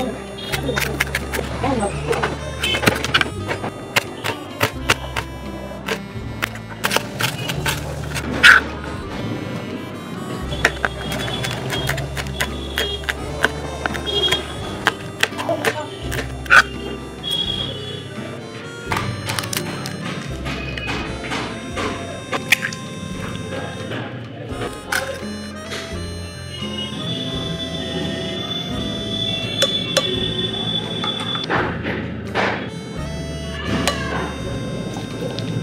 Thank you.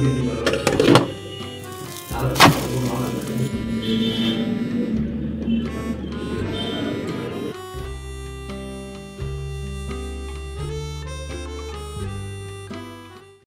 はい。